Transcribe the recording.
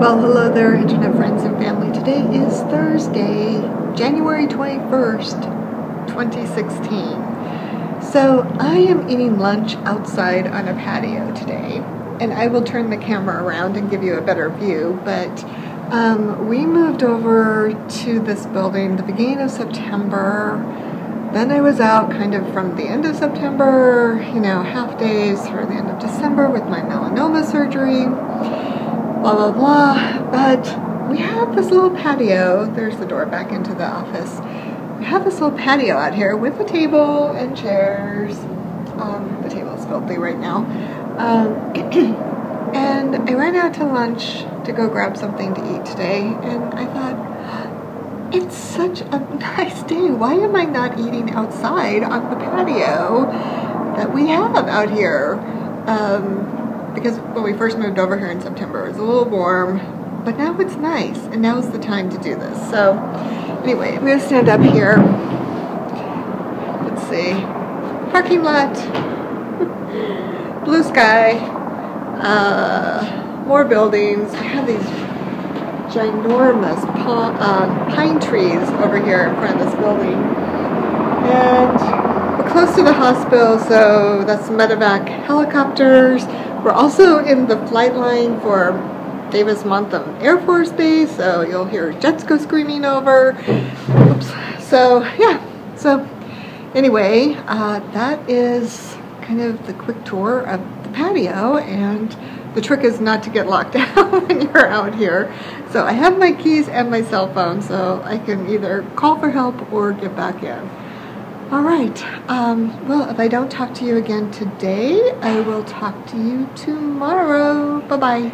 Well, hello there, internet friends and family. Today is Thursday, January 21st, 2016. So, I am eating lunch outside on a patio today, and I will turn the camera around and give you a better view. But um, we moved over to this building the beginning of September. Then I was out kind of from the end of September, you know, half days through the end of December with my melanoma surgery blah, blah, blah. But we have this little patio. There's the door back into the office. We have this little patio out here with a table and chairs. Um, the table is filthy right now. Um, and I went out to lunch to go grab something to eat today, and I thought, it's such a nice day. Why am I not eating outside on the patio that we have out here? Um, because when we first moved over here in September, it was a little warm, but now it's nice, and now's the time to do this. So, anyway, I'm gonna stand up here. Let's see, parking lot, blue sky, uh, more buildings. I have these ginormous uh, pine trees over here in front of this building, and we're close to the hospital, so that's medevac helicopters. We're also in the flight line for Davis Monthan Air Force Base, so you'll hear jets go screaming over. Oops. So, yeah. So, anyway, uh, that is kind of the quick tour of the patio, and the trick is not to get locked out when you're out here. So, I have my keys and my cell phone, so I can either call for help or get back in. All right. Um, well, if I don't talk to you again today, I will talk to you tomorrow. Bye-bye.